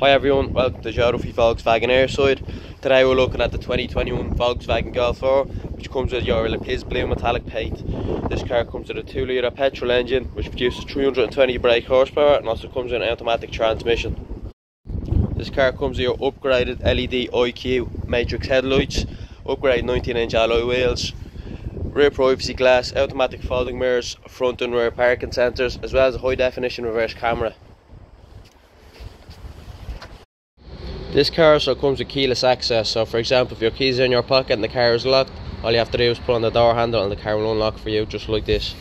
Hi everyone, welcome to Duffy Volkswagen Airside. Today we're looking at the 2021 Volkswagen Golf 4 which comes with your Lapis Blue metallic paint. This car comes with a 2 litre petrol engine which produces 320 brake horsepower and also comes with an automatic transmission. This car comes with your upgraded LED IQ matrix headlights, upgraded 19 inch alloy wheels, rear privacy glass, automatic folding mirrors, front and rear parking sensors as well as a high definition reverse camera. This car also comes with keyless access, so for example if your keys are in your pocket and the car is locked, all you have to do is put on the door handle and the car will unlock for you just like this.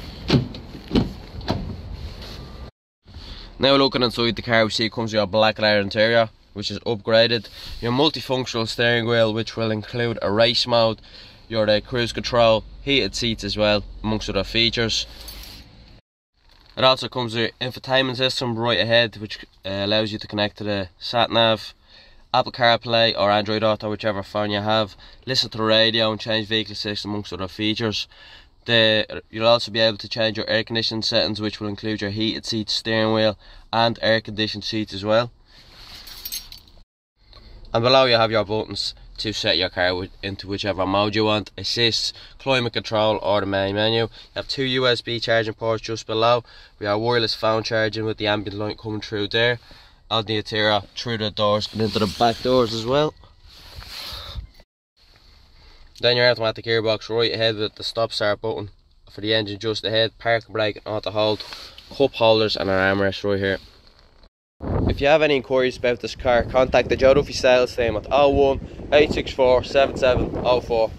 Now looking inside the car we see it comes with a black leather interior which is upgraded, your multifunctional steering wheel which will include a race mode, your uh, cruise control, heated seats as well amongst other features. It also comes with infotainment system right ahead which uh, allows you to connect to the sat nav Apple CarPlay or Android Auto, whichever phone you have. Listen to the radio and change vehicle system amongst other features. The, you'll also be able to change your air conditioning settings, which will include your heated seats, steering wheel, and air conditioned seats as well. And below you have your buttons to set your car into whichever mode you want assist climate control or the main menu you have two usb charging ports just below we have wireless phone charging with the ambient light coming through there the interior through the doors and into the back doors as well. Then your automatic gearbox right ahead with the stop start button for the engine just ahead, park brake and auto hold, cup holders and an armrest right here. If you have any inquiries about this car, contact the Joe Duffy sales team at 01 864 7704.